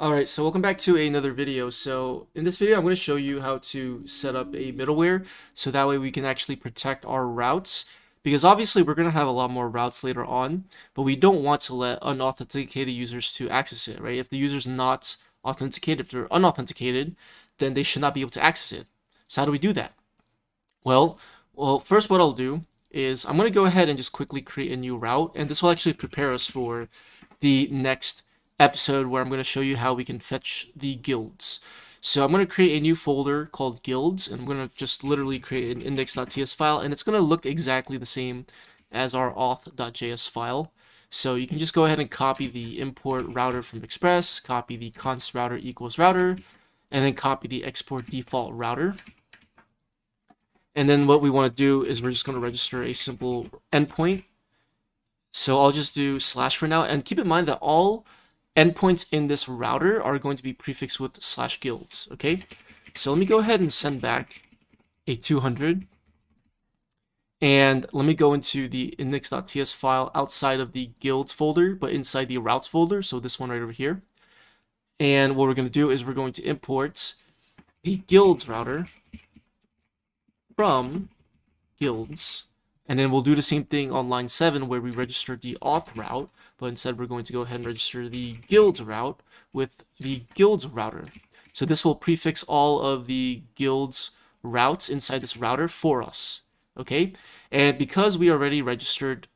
Alright, so welcome back to another video. So in this video, I'm going to show you how to set up a middleware so that way we can actually protect our routes because obviously we're going to have a lot more routes later on, but we don't want to let unauthenticated users to access it, right? If the user's not authenticated, if they're unauthenticated, then they should not be able to access it. So how do we do that? Well, well, first what I'll do is I'm going to go ahead and just quickly create a new route, and this will actually prepare us for the next episode where I'm going to show you how we can fetch the guilds. So I'm going to create a new folder called guilds, and I'm going to just literally create an index.ts file, and it's going to look exactly the same as our auth.js file. So you can just go ahead and copy the import router from Express, copy the const router equals router, and then copy the export default router. And then what we want to do is we're just going to register a simple endpoint. So I'll just do slash for now, and keep in mind that all endpoints in this router are going to be prefixed with slash guilds, okay? So let me go ahead and send back a 200. And let me go into the index.ts file outside of the guilds folder, but inside the routes folder, so this one right over here. And what we're going to do is we're going to import the guilds router from guilds. And then we'll do the same thing on line 7 where we register the auth route but instead we're going to go ahead and register the guilds route with the guilds router. So this will prefix all of the guilds routes inside this router for us, okay? And because we already registered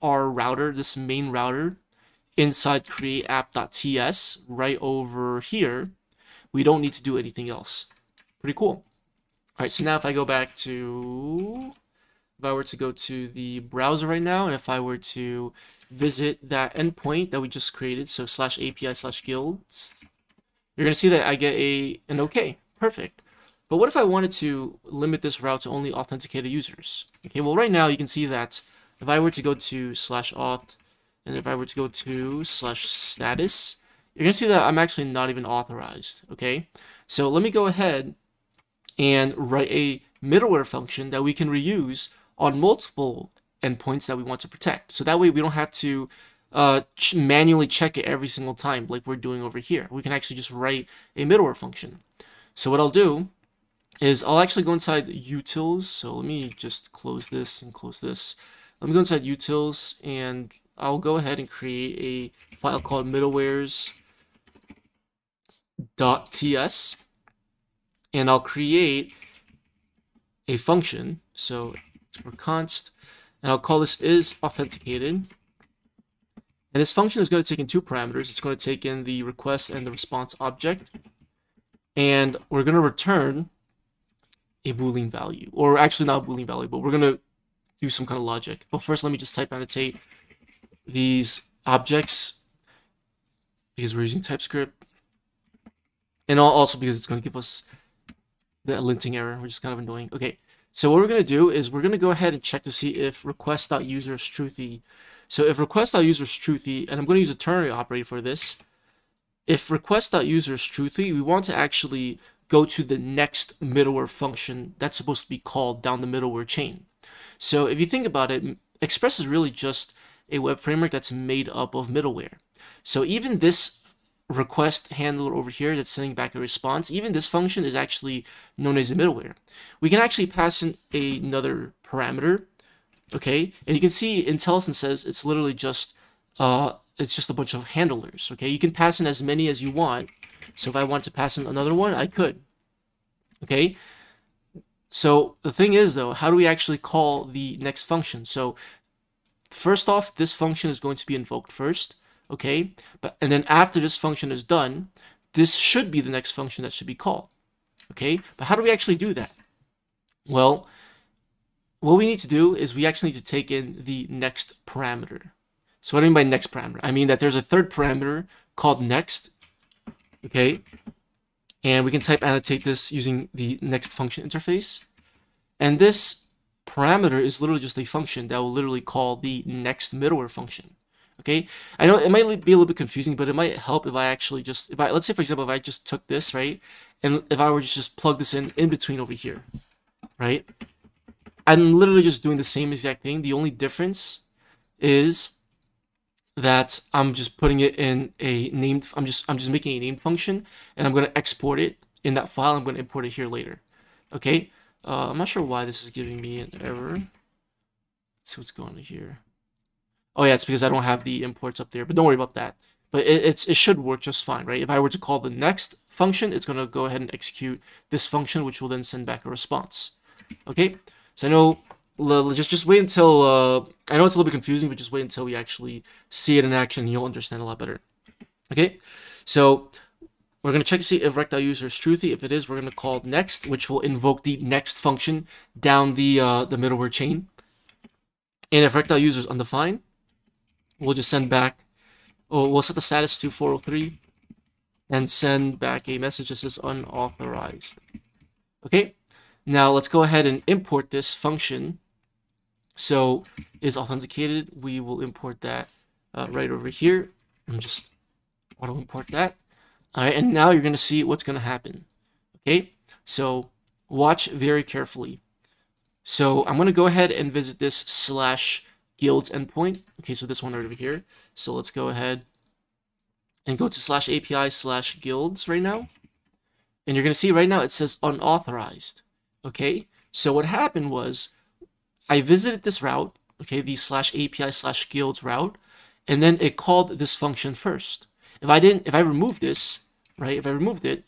our router, this main router, inside create app.ts right over here, we don't need to do anything else. Pretty cool. All right, so now if I go back to, if I were to go to the browser right now, and if I were to visit that endpoint that we just created, so slash API slash guilds, you're going to see that I get a an OK. Perfect. But what if I wanted to limit this route to only authenticated users? Okay, well right now you can see that if I were to go to slash auth, and if I were to go to slash status, you're going to see that I'm actually not even authorized, okay? So let me go ahead and write a middleware function that we can reuse on multiple endpoints that we want to protect. So that way we don't have to uh, ch manually check it every single time like we're doing over here. We can actually just write a middleware function. So what I'll do is I'll actually go inside utils. So let me just close this and close this. Let me go inside utils and I'll go ahead and create a file called middlewares.ts and I'll create a function. So for const and I'll call this is authenticated. And this function is going to take in two parameters. It's going to take in the request and the response object. And we're going to return a Boolean value. Or actually not a Boolean value, but we're going to do some kind of logic. But first, let me just type annotate these objects because we're using TypeScript. And also because it's going to give us the linting error, which is kind of annoying. Okay, so what we're going to do is we're going to go ahead and check to see if request.user is truthy. So if request.user is truthy, and I'm going to use a ternary operator for this, if request.user is truthy, we want to actually go to the next middleware function that's supposed to be called down the middleware chain. So if you think about it, Express is really just a web framework that's made up of middleware. So even this request handler over here that's sending back a response, even this function is actually known as a middleware. We can actually pass in another parameter, okay? And you can see IntelliSense says it's literally just uh, it's just a bunch of handlers, okay? You can pass in as many as you want. So if I want to pass in another one, I could, okay? So the thing is though, how do we actually call the next function? So first off, this function is going to be invoked first okay? But And then after this function is done, this should be the next function that should be called, okay? But how do we actually do that? Well, what we need to do is we actually need to take in the next parameter. So what do I mean by next parameter? I mean that there's a third parameter called next, okay? And we can type annotate this using the next function interface. And this parameter is literally just a function that will literally call the next middleware function. Okay, I know it might be a little bit confusing, but it might help if I actually just, if I, let's say for example, if I just took this, right, and if I were to just plug this in in between over here, right, I'm literally just doing the same exact thing. The only difference is that I'm just putting it in a named, I'm just, I'm just making a named function and I'm going to export it in that file. I'm going to import it here later. Okay. Uh, I'm not sure why this is giving me an error. Let's see what's going on here. Oh yeah, it's because I don't have the imports up there, but don't worry about that. But it, it's, it should work just fine, right? If I were to call the next function, it's going to go ahead and execute this function, which will then send back a response. Okay, so I know, just, just wait until, uh, I know it's a little bit confusing, but just wait until we actually see it in action and you'll understand a lot better. Okay, so we're going to check to see if req.user is truthy. If it is, we're going to call next, which will invoke the next function down the uh, the middleware chain. And if req.user is undefined, we'll just send back, oh, we'll set the status to 403 and send back a message that says unauthorized. Okay, now let's go ahead and import this function. So is authenticated, we will import that uh, right over here. I'm just auto import that. All right, and now you're going to see what's going to happen. Okay, so watch very carefully. So I'm going to go ahead and visit this slash guilds endpoint. Okay, so this one right over here. So let's go ahead and go to slash API slash guilds right now. And you're going to see right now it says unauthorized. Okay, so what happened was I visited this route, okay, the slash API slash guilds route, and then it called this function first. If I didn't, if I removed this, right? If I removed it,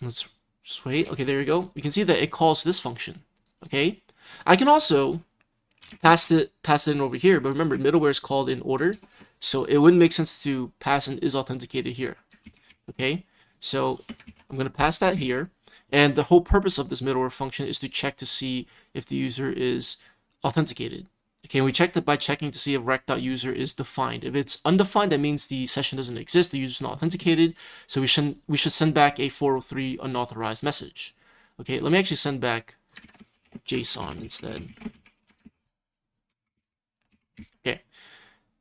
let's just wait. Okay, there we go. You can see that it calls this function. Okay, I can also pass it pass it in over here, but remember middleware is called in order, so it wouldn't make sense to pass in is authenticated here. Okay, so I'm gonna pass that here, and the whole purpose of this middleware function is to check to see if the user is authenticated. Okay, we check that by checking to see if req.user is defined. If it's undefined, that means the session doesn't exist, the user's not authenticated, so we should we should send back a 403 unauthorized message. Okay, let me actually send back JSON instead.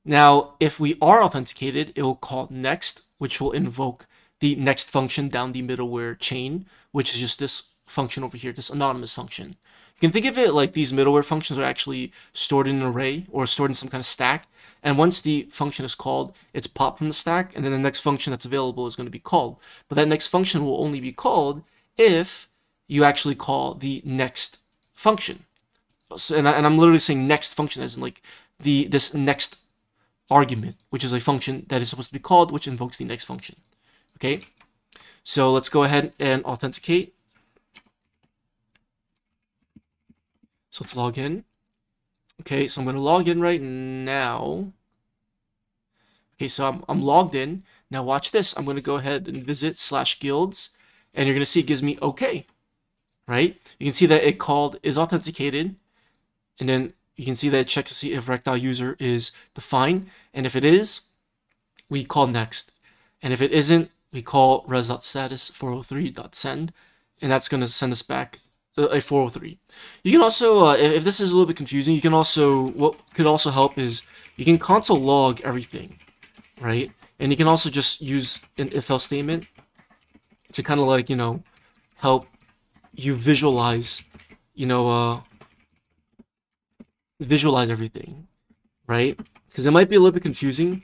Now if we are authenticated, it will call next, which will invoke the next function down the middleware chain, which is just this function over here, this anonymous function. You can think of it like these middleware functions are actually stored in an array or stored in some kind of stack. And once the function is called, it's popped from the stack, and then the next function that's available is going to be called. But that next function will only be called if you actually call the next function. So, and, I, I'm literally saying next function as in like the this next argument, which is a function that is supposed to be called, which invokes the next function. Okay, so let's go ahead and authenticate. So let's log in. Okay, so I'm going to log in right now. Okay, so I'm, I'm logged in. Now watch this. I'm going to go ahead and visit slash guilds. And you're going to see it gives me OK. Right? You can see that it called is authenticated. And then you can see that it checks to see if rectile user is defined. And if it is, we call next. And if it isn't, we call res.status 403.send. And that's going to send us back a 403. You can also, uh, if this is a little bit confusing, you can also, what could also help is you can console log everything, right? And you can also just use an if-else statement to kind of like, you know, help you visualize, you know, uh, visualize everything, right? Because it might be a little bit confusing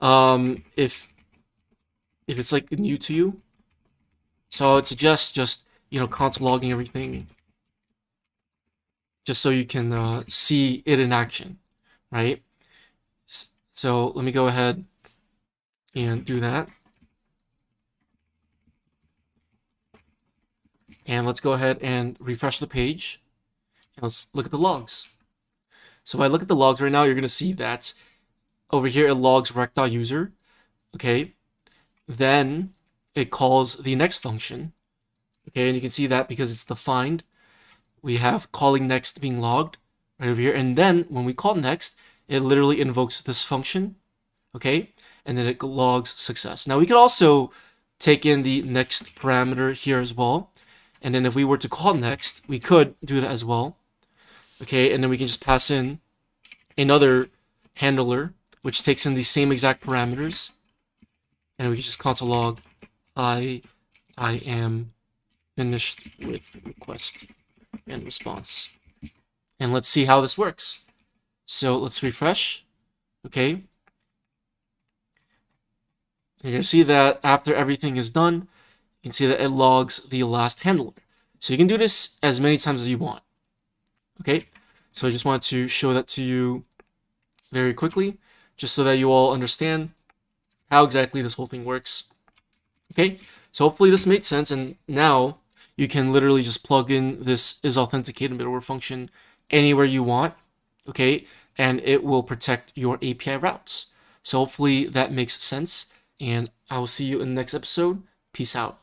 um, if, if it's like new to you. So I would suggest just you know, console logging everything just so you can uh, see it in action, right? So let me go ahead and do that. And let's go ahead and refresh the page. Let's look at the logs. So if I look at the logs right now, you're going to see that over here it logs req.user. Okay. Then it calls the next function, Okay, and you can see that because it's defined. We have calling next being logged right over here. And then when we call next, it literally invokes this function. Okay, and then it logs success. Now we could also take in the next parameter here as well. And then if we were to call next, we could do that as well. Okay, and then we can just pass in another handler, which takes in the same exact parameters. And we can just console log I I am finished with request and response. And let's see how this works. So let's refresh. Okay. You're to see that after everything is done, you can see that it logs the last handler. So you can do this as many times as you want. Okay. So I just wanted to show that to you very quickly, just so that you all understand how exactly this whole thing works. Okay. So hopefully this made sense. And now you can literally just plug in this is authenticated middleware function anywhere you want. Okay. And it will protect your API routes. So hopefully that makes sense. And I will see you in the next episode. Peace out.